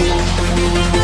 Música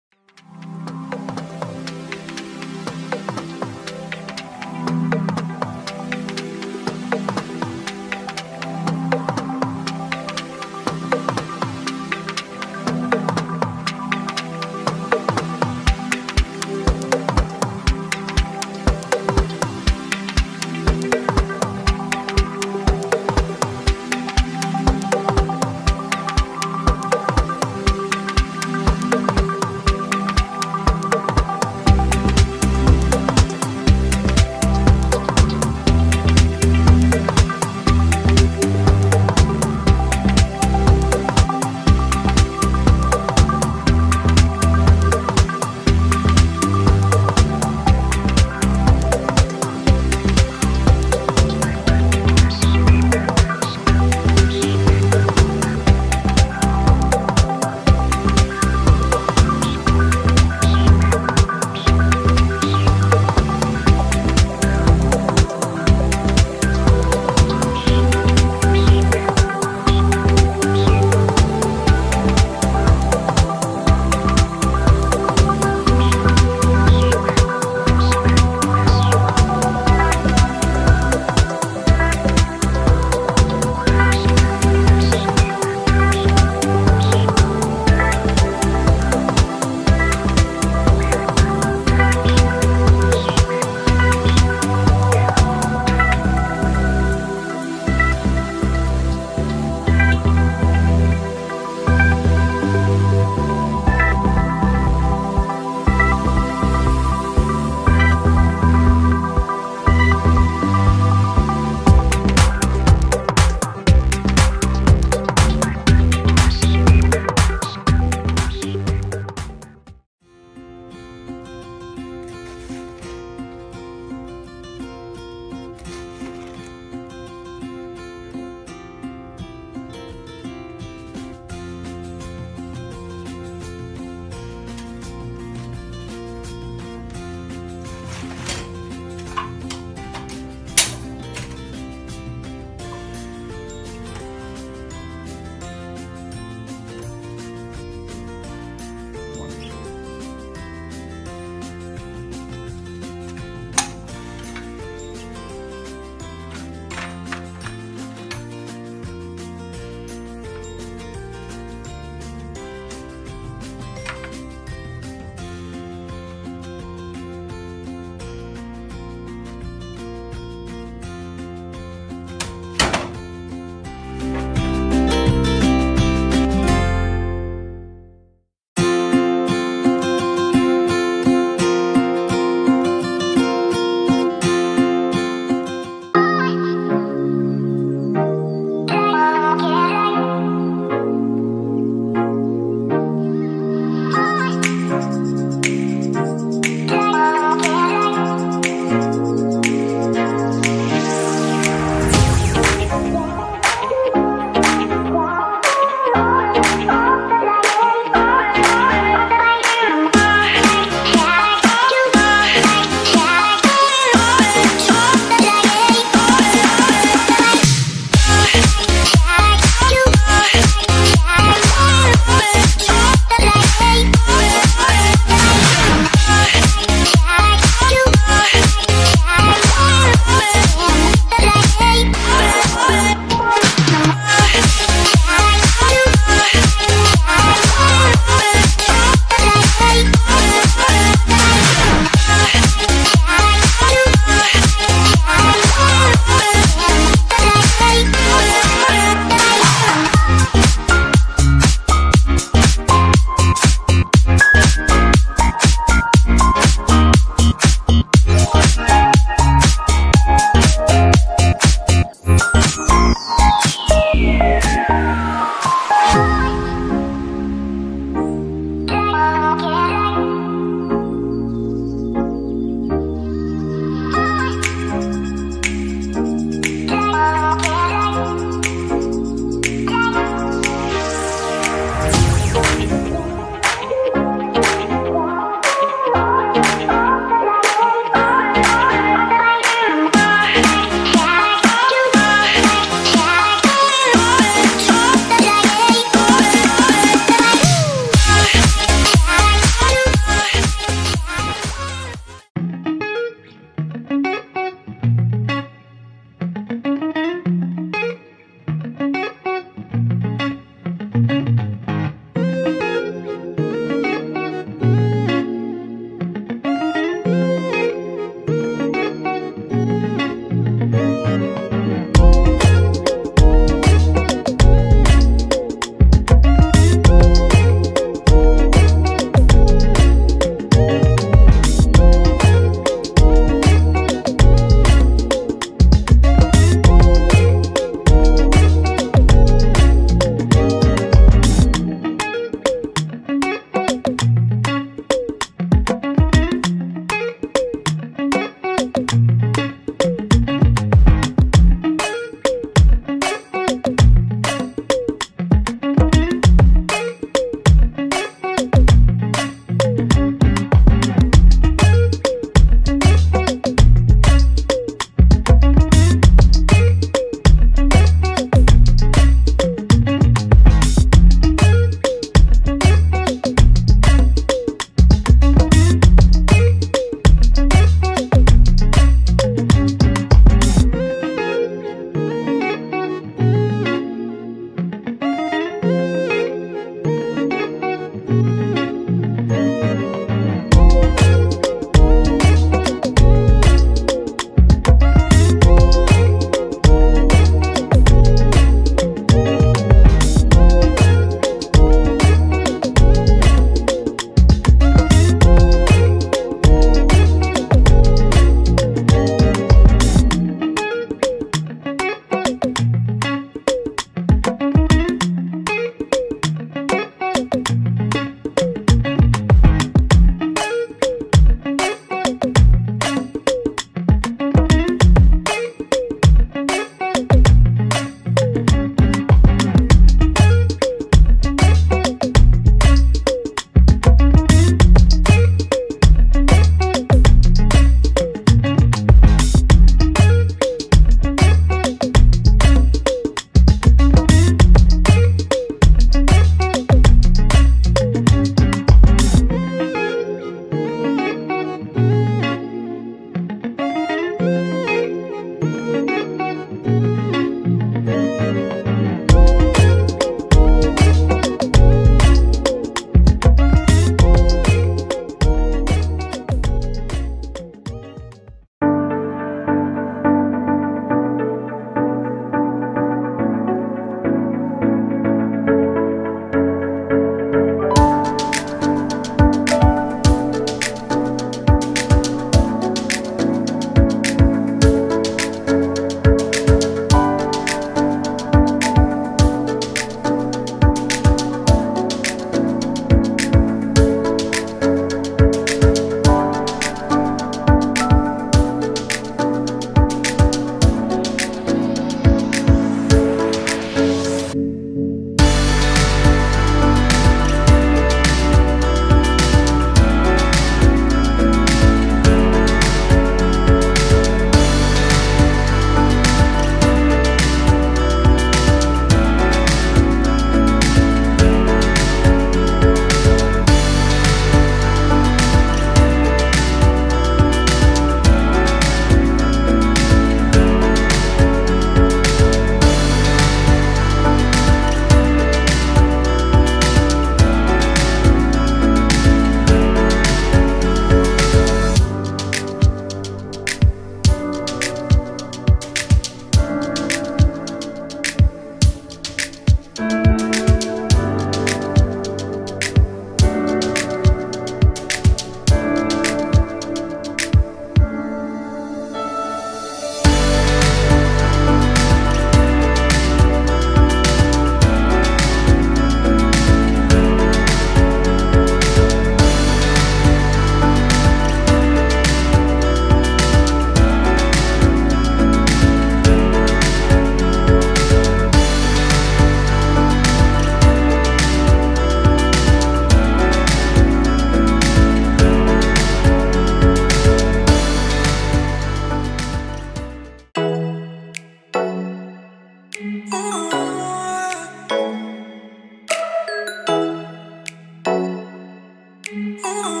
Ooh.